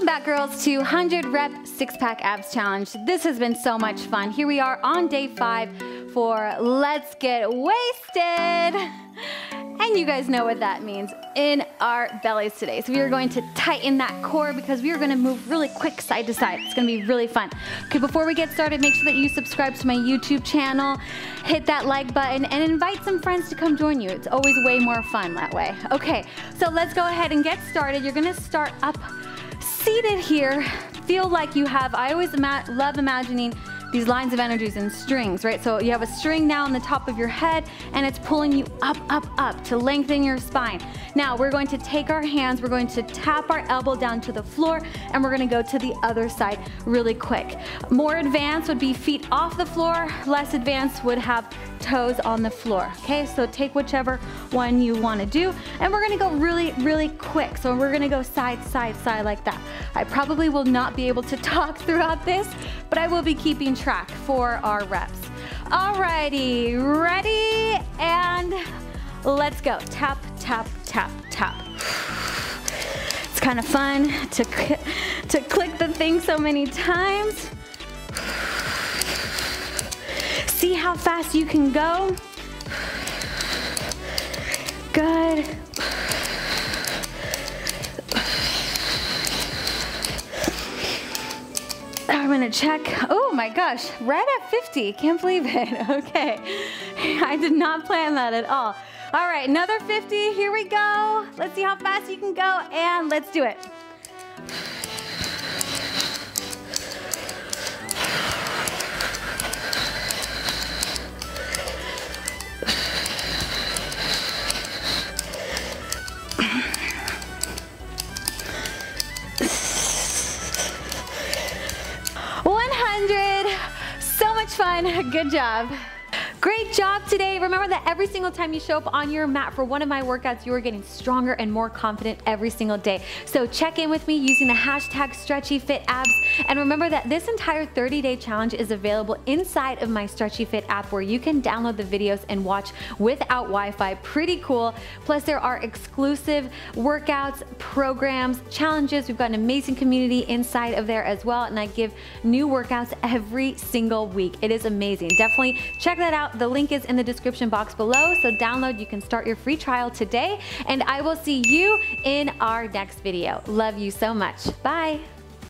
Welcome back girls to 100 rep six pack abs challenge. This has been so much fun. Here we are on day five for let's get waisted. And you guys know what that means in our bellies today. So we are going to tighten that core because we are gonna move really quick side to side. It's gonna be really fun. Okay, before we get started, make sure that you subscribe to my YouTube channel, hit that like button, and invite some friends to come join you. It's always way more fun that way. Okay, so let's go ahead and get started. You're gonna start up seated here, feel like you have, I always ima love imagining these lines of energies and strings, right? So you have a string now on the top of your head and it's pulling you up, up, up to lengthen your spine. Now we're going to take our hands, we're going to tap our elbow down to the floor and we're gonna go to the other side really quick. More advanced would be feet off the floor, less advanced would have toes on the floor. Okay, so take whichever one you wanna do. And we're gonna go really, really quick. So we're gonna go side, side, side like that. I probably will not be able to talk throughout this, but I will be keeping track for our reps. Alrighty, ready? And let's go. Tap, tap, tap, tap. It's kind of fun to, to click the thing so many times. See how fast you can go? Good. I'm gonna check. Oh my gosh, right at 50. Can't believe it. Okay. I did not plan that at all. All right, another 50. Here we go. Let's see how fast you can go and let's do it. 100. So much fun. Good job. Great job today. Remember that every single time you show up on your mat for one of my workouts, you are getting stronger and more confident every single day. So check in with me using the hashtag StretchyFitAbs. And remember that this entire 30-day challenge is available inside of my Stretchy Fit app where you can download the videos and watch without Wi-Fi. Pretty cool. Plus there are exclusive workouts, programs, challenges. We've got an amazing community inside of there as well. And I give new workouts every single week. It is amazing. Definitely check that out the link is in the description box below, so download, you can start your free trial today, and I will see you in our next video. Love you so much. Bye.